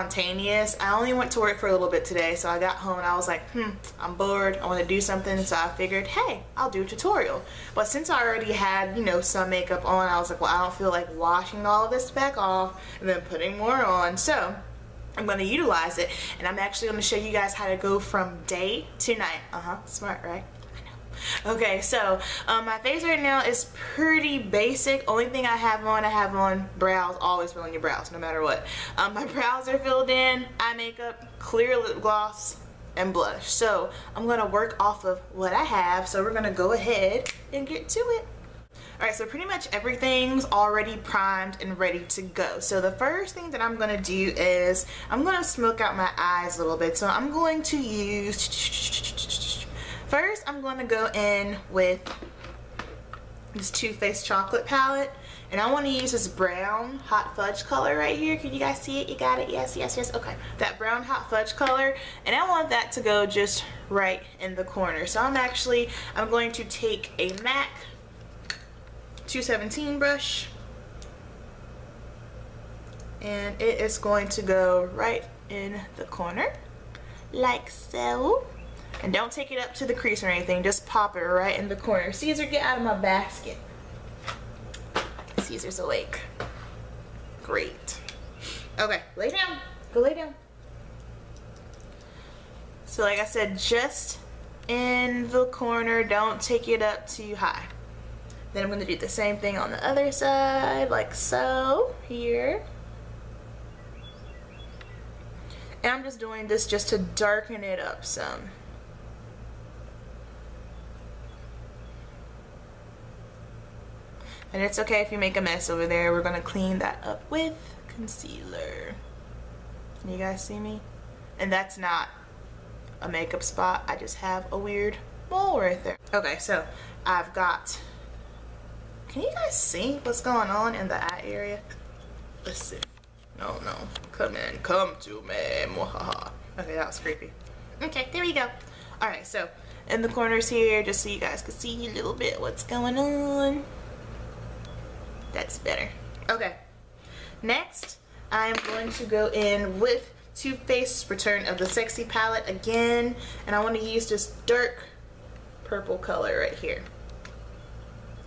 spontaneous. I only went to work for a little bit today, so I got home and I was like, hmm, I'm bored. I want to do something, so I figured, hey, I'll do a tutorial. But since I already had, you know, some makeup on, I was like, well, I don't feel like washing all of this back off and then putting more on. So I'm going to utilize it, and I'm actually going to show you guys how to go from day to night. Uh-huh, smart, right? Okay, so um, my face right now is pretty basic. Only thing I have on, I have on brows. Always fill in your brows, no matter what. Um, my brows are filled in, eye makeup, clear lip gloss, and blush. So I'm going to work off of what I have. So we're going to go ahead and get to it. Alright, so pretty much everything's already primed and ready to go. So the first thing that I'm going to do is I'm going to smoke out my eyes a little bit. So I'm going to use First, I'm going to go in with this Too Faced chocolate palette. And I want to use this brown hot fudge color right here. Can you guys see it? You got it? Yes, yes, yes. Okay. That brown hot fudge color. And I want that to go just right in the corner. So I'm actually, I'm going to take a MAC 217 brush. And it is going to go right in the corner. Like so. And don't take it up to the crease or anything. Just pop it right in the corner. Caesar, get out of my basket. Caesar's awake. Great. Okay, lay down. Go lay down. So like I said, just in the corner. Don't take it up too high. Then I'm going to do the same thing on the other side, like so, here. And I'm just doing this just to darken it up some. And it's okay if you make a mess over there. We're going to clean that up with concealer. You guys see me? And that's not a makeup spot. I just have a weird mole right there. Okay, so I've got... Can you guys see what's going on in the eye area? Let's see. No, no. Come in. Come to me. Mwahaha. Okay, that was creepy. Okay, there we go. Alright, so in the corners here, just so you guys can see a little bit what's going on. That's better. Okay. Next, I'm going to go in with Too Faced Return of the Sexy palette again. And I want to use this dark purple color right here.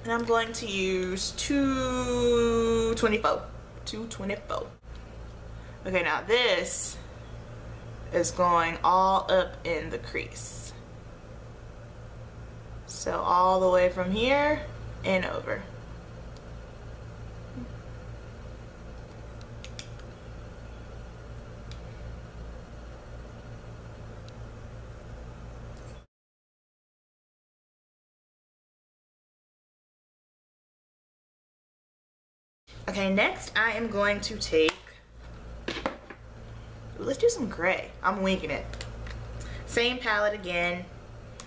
And I'm going to use 224. 224. Okay, now this is going all up in the crease. So all the way from here and over. Okay, next I am going to take, let's do some gray. I'm winging it. Same palette again.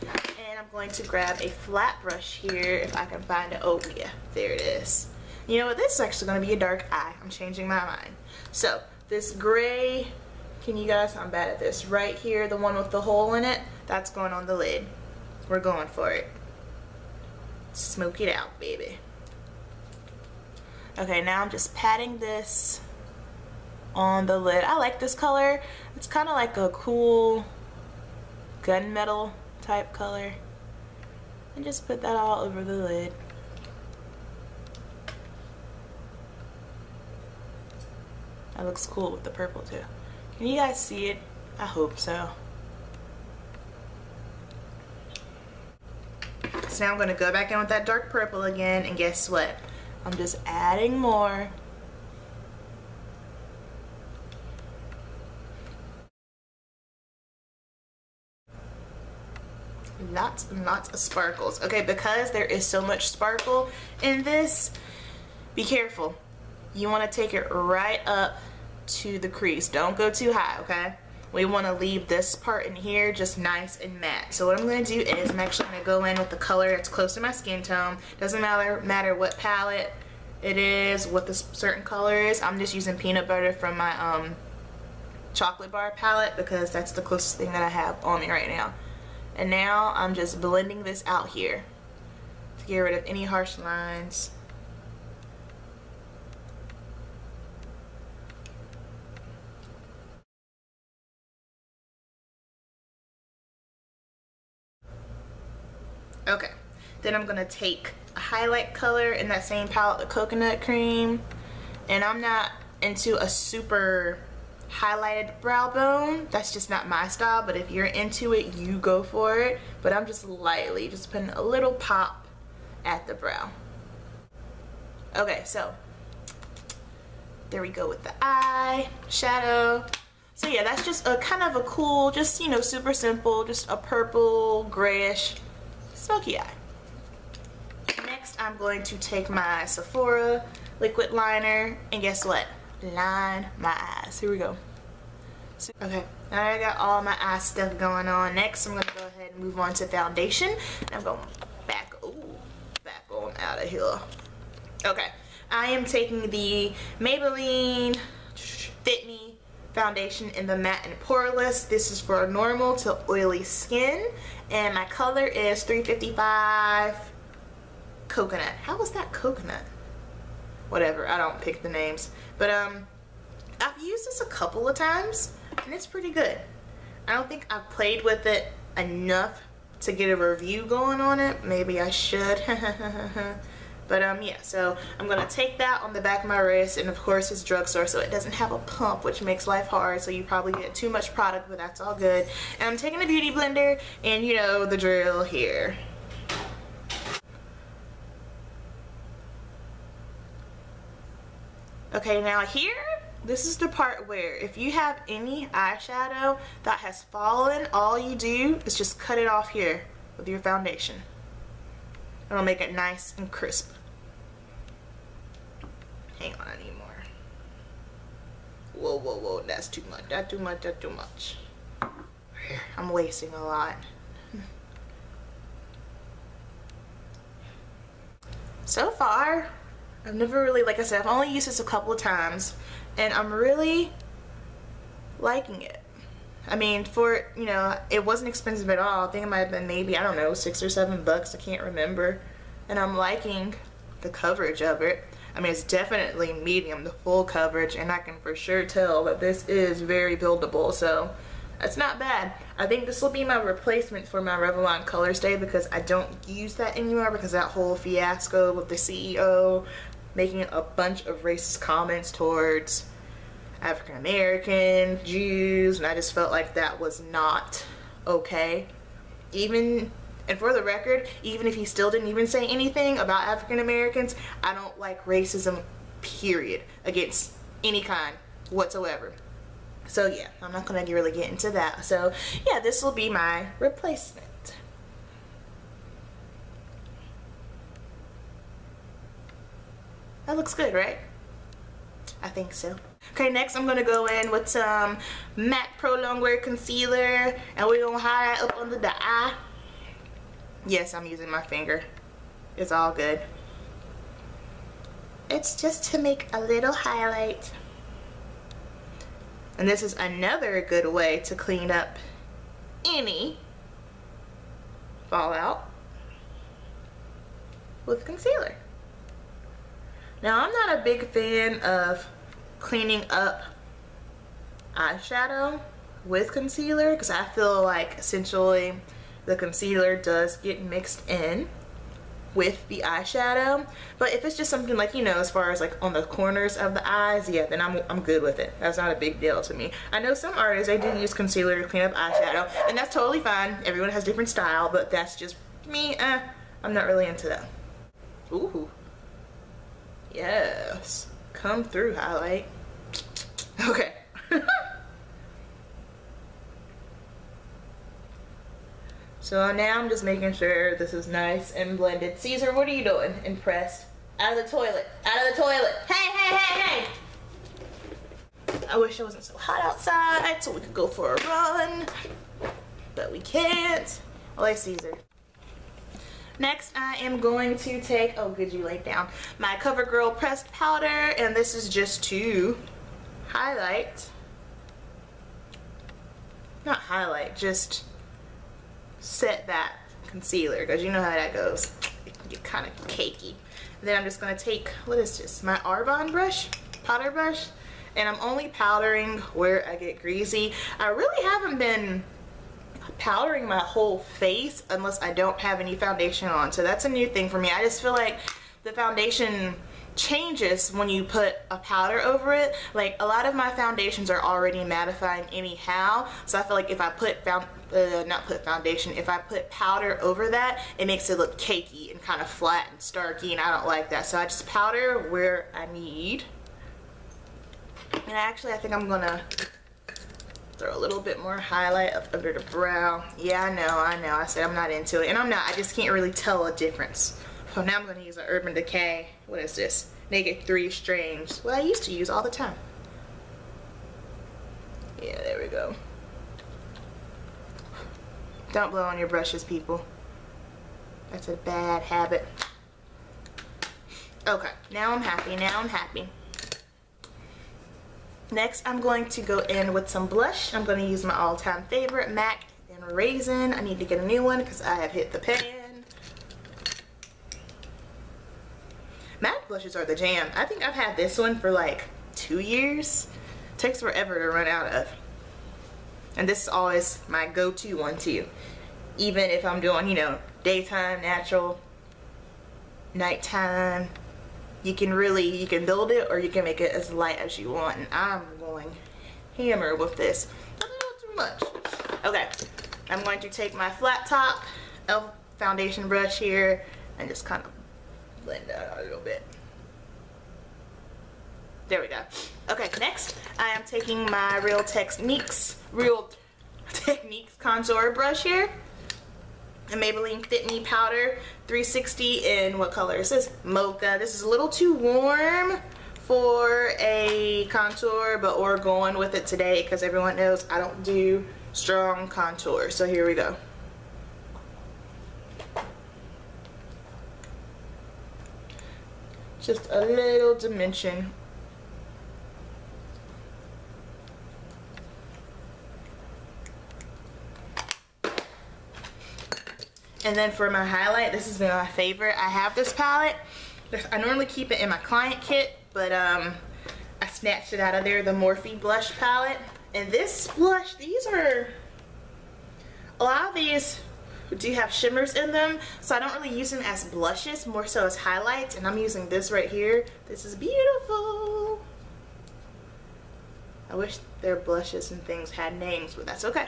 And I'm going to grab a flat brush here if I can find it. Oh yeah, there it is. You know what, this is actually going to be a dark eye. I'm changing my mind. So, this gray, can you guys, I'm bad at this, right here, the one with the hole in it, that's going on the lid. We're going for it. Smoke it out, baby. Okay, now I'm just patting this on the lid. I like this color. It's kind of like a cool gunmetal type color. And just put that all over the lid. That looks cool with the purple too. Can you guys see it? I hope so. So now I'm going to go back in with that dark purple again and guess what? I'm just adding more. Lots and lots of sparkles. Okay, because there is so much sparkle in this, be careful. You want to take it right up to the crease. Don't go too high, okay? We want to leave this part in here just nice and matte. So what I'm going to do is I'm actually going to go in with the color that's close to my skin tone. Doesn't matter, matter what palette it is, what the certain color is. I'm just using peanut butter from my um, chocolate bar palette because that's the closest thing that I have on me right now. And now I'm just blending this out here to get rid of any harsh lines. Then I'm gonna take a highlight color in that same palette, the coconut cream. And I'm not into a super highlighted brow bone. That's just not my style, but if you're into it, you go for it. But I'm just lightly, just putting a little pop at the brow. Okay, so there we go with the eye, shadow. So yeah, that's just a kind of a cool, just, you know, super simple, just a purple, grayish, smoky eye. Next, I'm going to take my Sephora liquid liner, and guess what? Line my eyes. Here we go. Okay, now I got all my eye stuff going on. Next, I'm gonna go ahead and move on to foundation. I'm going back, ooh, back on out of here. Okay, I am taking the Maybelline Fit Me foundation in the matte and poreless. This is for normal to oily skin. And my color is 355 coconut. How was that coconut? Whatever, I don't pick the names. But um, I've used this a couple of times and it's pretty good. I don't think I've played with it enough to get a review going on it. Maybe I should. But um, yeah, so I'm gonna take that on the back of my wrist, and of course it's drugstore, so it doesn't have a pump, which makes life hard. So you probably get too much product, but that's all good. And I'm taking a beauty blender, and you know the drill here. Okay, now here, this is the part where if you have any eyeshadow that has fallen, all you do is just cut it off here with your foundation. It'll make it nice and crisp. Hang on anymore. Whoa, whoa, whoa, that's too much, that's too much, that's too much. I'm wasting a lot. So far, I've never really, like I said, I've only used this a couple of times, and I'm really liking it. I mean, for, you know, it wasn't expensive at all. I think it might have been maybe, I don't know, six or seven bucks. I can't remember. And I'm liking the coverage of it. I mean, it's definitely medium, the full coverage, and I can for sure tell that this is very buildable, so that's not bad. I think this will be my replacement for my Revlon Color Stay because I don't use that anymore because that whole fiasco with the CEO making a bunch of racist comments towards African American, Jews, and I just felt like that was not okay. Even, and for the record, even if he still didn't even say anything about African Americans, I don't like racism, period, against any kind whatsoever. So yeah, I'm not gonna really get into that. So yeah, this will be my replacement. That looks good, right? I think so. Okay, next I'm gonna go in with some MAC Pro Longwear Concealer and we're gonna highlight up under the eye. Yes, I'm using my finger. It's all good. It's just to make a little highlight. And this is another good way to clean up any fallout with concealer. Now I'm not a big fan of cleaning up eyeshadow with concealer because I feel like essentially the concealer does get mixed in with the eyeshadow. But if it's just something like you know as far as like on the corners of the eyes yeah then I'm, I'm good with it. That's not a big deal to me. I know some artists they do use concealer to clean up eyeshadow and that's totally fine. Everyone has different style but that's just me eh, I'm not really into that. Ooh. Yes. Come through highlight. Okay So now I'm just making sure this is nice and blended. Caesar, what are you doing? Impressed. Out of the toilet. Out of the toilet. Hey, hey, hey, hey! I wish it wasn't so hot outside so we could go for a run. But we can't. I like Caesar. Next, I am going to take, oh, good you laid down, my CoverGirl pressed powder, and this is just to highlight, not highlight, just set that concealer because you know how that goes. It can get kind of cakey. Then I'm just going to take, what is this, my Arbonne brush, powder brush, and I'm only powdering where I get greasy. I really haven't been powdering my whole face unless I don't have any foundation on. So that's a new thing for me. I just feel like the foundation changes when you put a powder over it. Like a lot of my foundations are already mattifying anyhow. So I feel like if I put found uh, not put foundation, if I put powder over that, it makes it look cakey and kind of flat and starky and I don't like that. So I just powder where I need. And actually I think I'm gonna throw a little bit more highlight up under the brow. Yeah, I know, I know. I said I'm not into it. And I'm not, I just can't really tell a difference. So now I'm gonna use an Urban Decay. What is this? Naked 3 Strange. What I used to use all the time. Yeah, there we go. Don't blow on your brushes, people. That's a bad habit. Okay, now I'm happy, now I'm happy. Next, I'm going to go in with some blush. I'm going to use my all-time favorite, MAC and Raizin. I need to get a new one because I have hit the pan. Blushes are the jam. I think I've had this one for like two years. takes forever to run out of. And this is always my go-to one too. Even if I'm doing, you know, daytime, natural, nighttime, you can really, you can build it or you can make it as light as you want. And I'm going hammer with this. A little too much. Okay, I'm going to take my flat top elf foundation brush here and just kind of blend that out a little bit. There we go. Okay, next I am taking my Real Techniques, Real Techniques contour brush here. A Maybelline Fit Me Powder 360 in what color is this? Mocha. This is a little too warm for a contour, but we're going with it today because everyone knows I don't do strong contour. So here we go. Just a little dimension And then for my highlight, this has been my favorite. I have this palette. I normally keep it in my client kit, but um, I snatched it out of there, the Morphe blush palette. And this blush, these are, a lot of these do have shimmers in them, so I don't really use them as blushes, more so as highlights, and I'm using this right here. This is beautiful. I wish their blushes and things had names, but that's okay.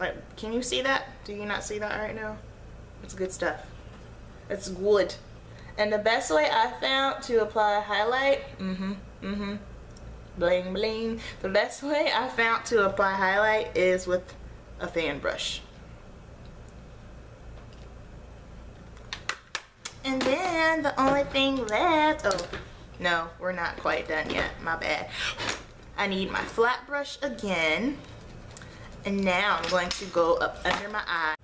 Like, can you see that? Do you not see that right now? It's good stuff. It's good. And the best way I found to apply highlight, mm-hmm, mm-hmm, bling bling. The best way I found to apply highlight is with a fan brush. And then the only thing left, oh, no, we're not quite done yet, my bad. I need my flat brush again. And now I'm going to go up under my eye.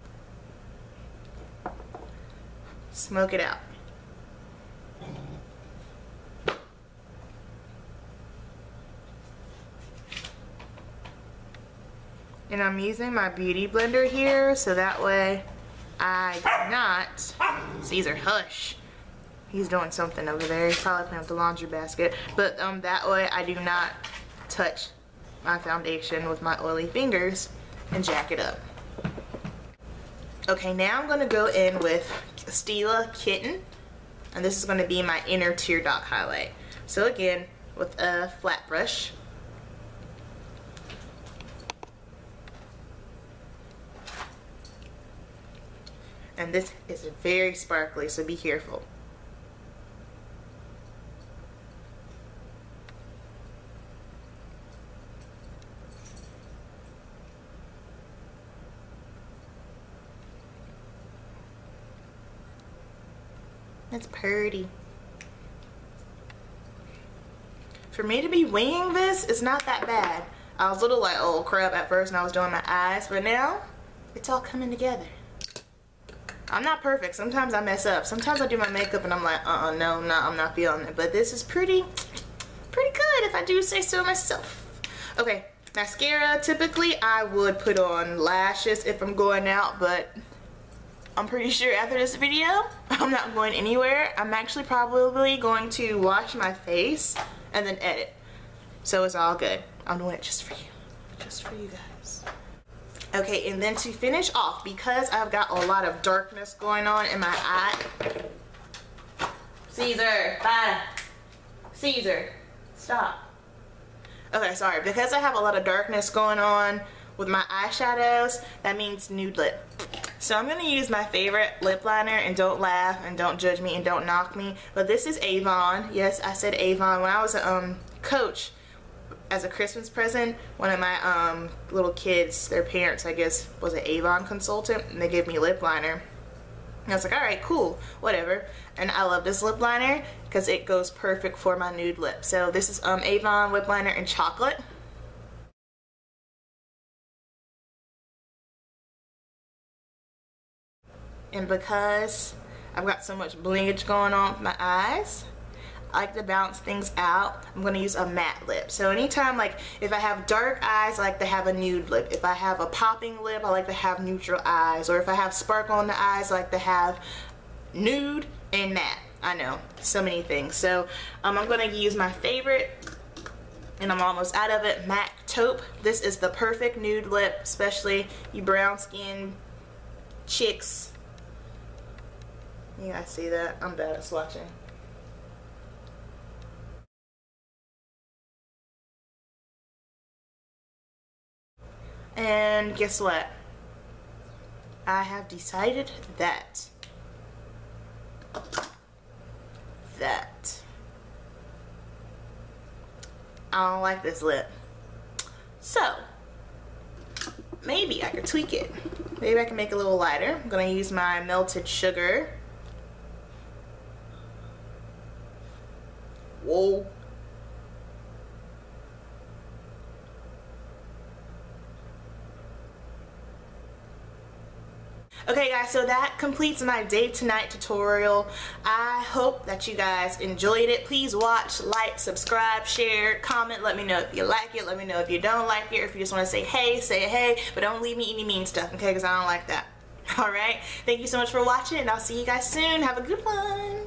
Smoke it out. And I'm using my beauty blender here so that way I do not, Caesar hush. He's doing something over there. He's probably playing with the laundry basket. But um, that way I do not touch my foundation with my oily fingers and jack it up. Okay, now I'm going to go in with Stila Kitten. And this is going to be my inner tear duct highlight. So again, with a flat brush. And this is very sparkly, so be careful. It's pretty. For me to be winging this, it's not that bad. I was a little like, oh crap at first when I was doing my eyes, but now it's all coming together. I'm not perfect. Sometimes I mess up. Sometimes I do my makeup and I'm like, uh-uh, no, no, I'm not feeling it. But this is pretty, pretty good if I do say so myself. Okay, mascara, typically I would put on lashes if I'm going out, but I'm pretty sure after this video, I'm not going anywhere. I'm actually probably going to wash my face and then edit. So it's all good. I'm doing it just for you. just for you guys. Okay, and then to finish off, because I've got a lot of darkness going on in my eye. Caesar, bye. Caesar, stop. Okay, sorry. Because I have a lot of darkness going on with my eyeshadows, that means nude lip. So I'm going to use my favorite lip liner, and don't laugh, and don't judge me, and don't knock me. But this is Avon. Yes, I said Avon. When I was a um, coach, as a Christmas present, one of my um, little kids, their parents, I guess, was an Avon consultant, and they gave me lip liner. And I was like, all right, cool, whatever. And I love this lip liner because it goes perfect for my nude lip. So this is um, Avon lip liner in chocolate. And because I've got so much blingage going on with my eyes, I like to balance things out. I'm to use a matte lip. So anytime, like, if I have dark eyes, I like to have a nude lip. If I have a popping lip, I like to have neutral eyes. Or if I have sparkle in the eyes, I like to have nude and matte. I know, so many things. So um, I'm to use my favorite, and I'm almost out of it, MAC Taupe. This is the perfect nude lip, especially you brown skin chicks. You guys see that? I'm bad at swatching. And guess what? I have decided that that I don't like this lip. So, maybe I could tweak it. Maybe I can make it a little lighter. I'm to use my melted sugar. Whoa. Okay guys, so that completes my day to night tutorial. I hope that you guys enjoyed it. Please watch, like, subscribe, share, comment. Let me know if you like it. Let me know if you don't like it. Or if you just want to say hey, say hey. But don't leave me any mean stuff, okay? Because I don't like that. Alright, thank you so much for watching and I'll see you guys soon. Have a good one.